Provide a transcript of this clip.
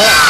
Hawk